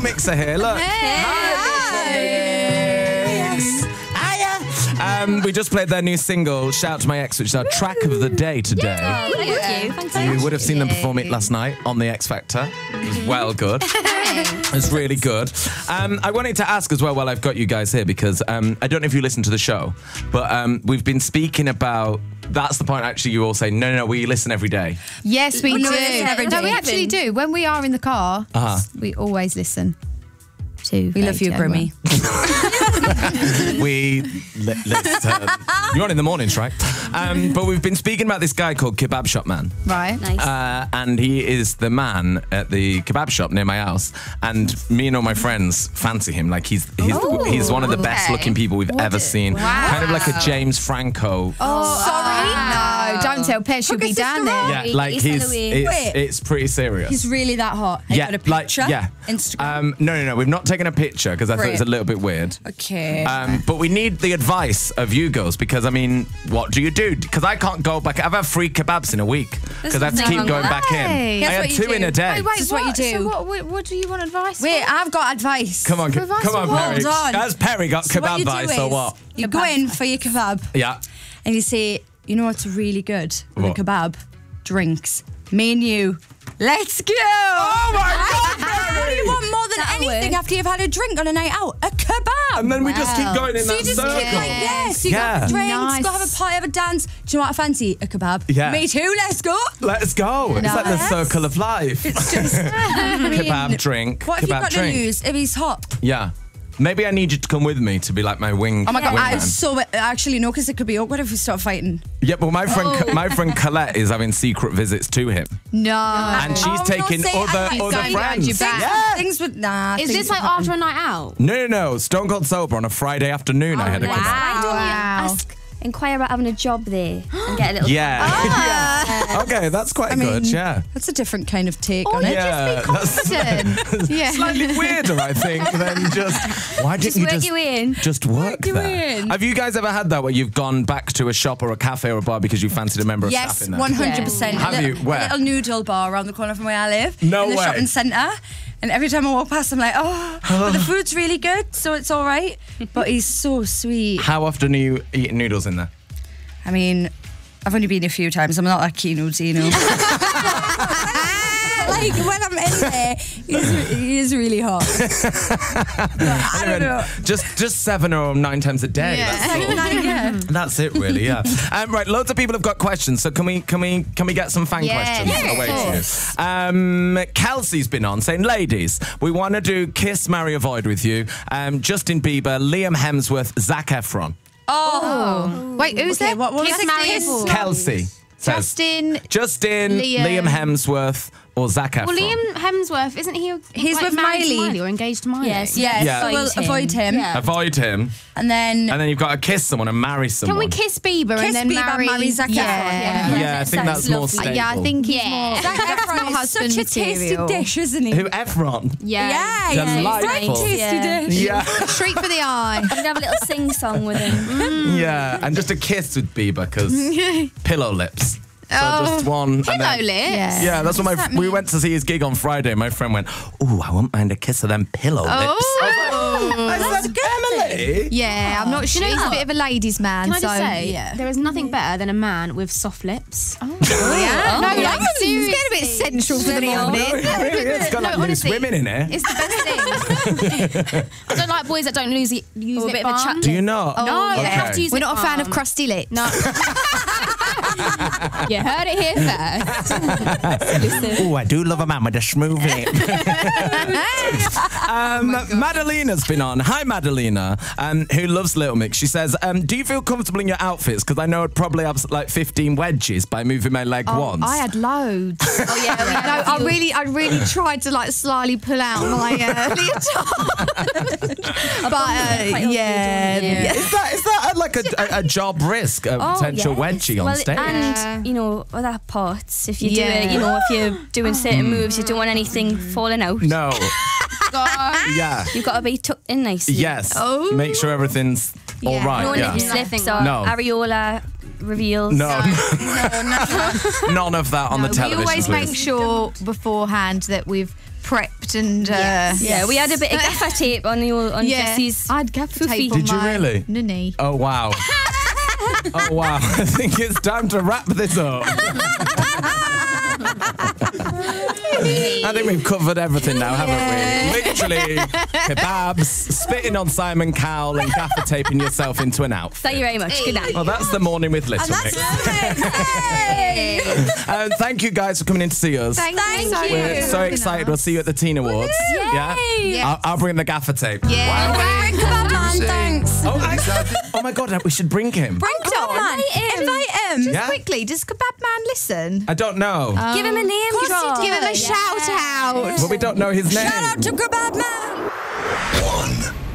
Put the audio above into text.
Little Mix are here. Look. Um, we just played their new single, Shout to My Ex, which is our track of the day today. Thank you. Thank you. You would have seen them perform it last night on the X Factor. It was well good. It's really good. Um, I wanted to ask as well while I've got you guys here because um, I don't know if you listen to the show, but um, we've been speaking about. That's the point. Actually, you all say no, no, no. We listen every day. Yes, we We do. listen No, we actually do. When we are in the car, Uh-huh. we always listen to. We love you, Radio Grimmy. we li- listen. You're on in the mornings, right? Um, but we've been speaking about this guy called Kebab Shop Man. Right. Nice. Uh, and he is the man at the kebab shop near my house. And me and all my friends fancy him. Like he's he's, Oh, he's one of the best looking people we've ever seen. Kind of like a James Franco. Oh, sorry. No, don't tell Pez. She'll be down there. yeah, like he's, he's it's, it's pretty serious. He's really that hot. I yeah, got a like yeah. Instagram. Um, no, no, no. We've not taken a picture because I thought it was a little bit weird. okay. Um, but we need the advice of you girls because I mean, what do you do? Because I can't go back. I've had three kebabs in a week because I have to keep going with back in. Hey. I had what you two do? in a day. Wait, wait, This is what you do. So what, what, what do you want advice Wait, for? I've got advice. Come on, Advice come on. Perrie. Hold on. Has Perrie got So kebab you do advice or what? You go in for your kebab Yeah. and you say, you know what's really good with What? a kebab? Drinks. Me and you. Let's go. Oh my God, What do you want more than That'll anything work. after you've had a drink on a night out? A kebab. And then we just keep going in so that you just circle. keep like this. You Yeah. got drinks, Nice. go have a party, have a dance. Do you know what I fancy? A kebab. Yeah. Me too. Let's go. Let's go. It's like the Nice. circle of life. It's just kebab drink. What have you kebab got drink. to lose if he's hot? Yeah. Maybe I need you to come with me to be like my wing. Oh my god, I wingman. so actually no, because it could be awkward if we start fighting. Yeah, but my friend, Oh. my friend Colette is having secret visits to him, No. and she's Oh, taking say- other She's other going behind friends. back. Yeah. Things with nah. Is this like happen. after a night out? No, no, no. Stone Cold Sober on a Friday afternoon. I oh, had a Nice. kebab. Why don't you Wow. ask, inquire about having a job there and get a little. Yeah. yeah. Okay, that's quite I mean, good. Yeah. That's a different kind of take Or on it. Yeah. that's Confident. yeah. slightly weirder, I think, than just. Why didn't Just you work just you in. just work you there? in. Have you guys ever had that where you've gone back to a shop or a cafe or a bar because you fancied a member of Yes, staff in there? Yes, one hundred percent. Have you? Where? A little noodle bar around the corner from where I live. No in the way. shopping centre. And every time I walk past, I'm like, oh, but the food's really good, so it's all right. But he's so sweet. How often are you eating noodles in there? I mean, I've only been a few times. I'm not that keen, you know. like when I'm in there, he's, he is really hot. But I don't know. Just just seven or nine times a day. Yeah. That's, all. nine, yeah. That's it, really. Yeah. Um, right. Loads of people have got questions. So can we can we can we get some fan Yes, questions of away course. to you? Um, Kelsey's been on saying, ladies, we want to do kiss, marry, avoid with you. Um, Justin Bieber, Liam Hemsworth, Zac Efron. Oh. Wait, who's Okay, that? what- what was Kiss, it? marry, Kiss? Kelsey says Justin. Justin, Liam. Liam. Hemsworth, or Zac Efron. Well, Liam Hemsworth, isn't he? He's like, with married to Miley. or engaged to Miley? Yes, yes. Yeah. We'll avoid him. Yeah. Avoid him, And then and then you've got to kiss someone and marry someone. Can we kiss Bieber Kiss and then Bieber, marry? marry Zac Efron. Yeah. Yeah, I think that's more stable. Yeah, I think he's Yeah. more. Zac Efron not is such a tasty dish, isn't he? Who Efron? Yeah. Yeah, yeah. Delightful. Very tasty Yeah. dish. Yeah. Treat for the eye. I'm have a little sing song with him. Mm. Yeah, and just a kiss with Bieber because pillow lips. So Oh. just one. and then- lips. Yeah. Yeah, that's what my that we went to see his gig on Friday. My friend went, "Ooh, I won't mind a kiss of them pillow oh, lips." Oh. I said, "Emily." Yeah, I'm not sure. know He's a bit of a ladies' man. Can I so, just say, yeah. there is nothing better than a man with soft lips. Oh, yeah. Oh, no, oh, yeah. like, seriously. It's getting a bit sensual for the No, morning. it's got No, like loose honestly, women in it. It's the best thing. I don't like boys that don't lose it, use Oh, a lip bit of a balm. chat- Do you not? No, you Okay. Oh, have to use We're lip not a fan of crusty lips. No. You heard it here first. Oh, I do love a man with a smooth lip. um, Madalena's been on. Hi, Madalena, um, who loves Little Mix. She says, um, "Do you feel comfortable in your outfits? Because I know I'd probably have like 15 wedges by moving my leg Oh, once." I had loads. Oh yeah, we No, had a I few. really, I really tried to like slyly pull out my uh, leotard. but uh, quite yeah, ugly, don't you? yeah. Like a, a, a job risk, a Oh, potential yes. wedgie on well, stage? And, you know, other parts. If you Yeah. do it, you know, if you're doing oh. certain moves, you mm. don't want anything falling out. no, God. yeah, You've got to be tucked in nicely. yes. Oh. Make sure everything's all Yeah. right. No yeah. nip slips or No. areola reveals. No, no. none of that on the television. we television. always please. make sure beforehand that we've prepped and uh, Yeah, we had a bit of gaffer tape on your on yeah. Jesy's. I had gaffer tape foofy. on Did you my really? Nunny. Oh wow. oh wow. I think it's time to wrap this up. I think we've covered everything now, haven't we? Literally, kebabs, spitting on Simon Cowell, and gaffer taping yourself into an outfit. Thank you very much. Good night. Well, that's the morning with Little Mix. Um, thank you guys for coming in to see us. Thank, you. so We're so excited. We'll see you at the Teen Awards. Yeah? Yes. I'll, I'll bring the gaffer tape. Yeah. Bring Kebab Man, thanks. Oh, I- oh my God, we should bring him. Bring Kebab Man. Invite him. Just Yeah? quickly, does Kebab Man listen? I don't know. Give him a name drop. Give him a shout out. but we don't know his name. Shout out to Kebab Man. One.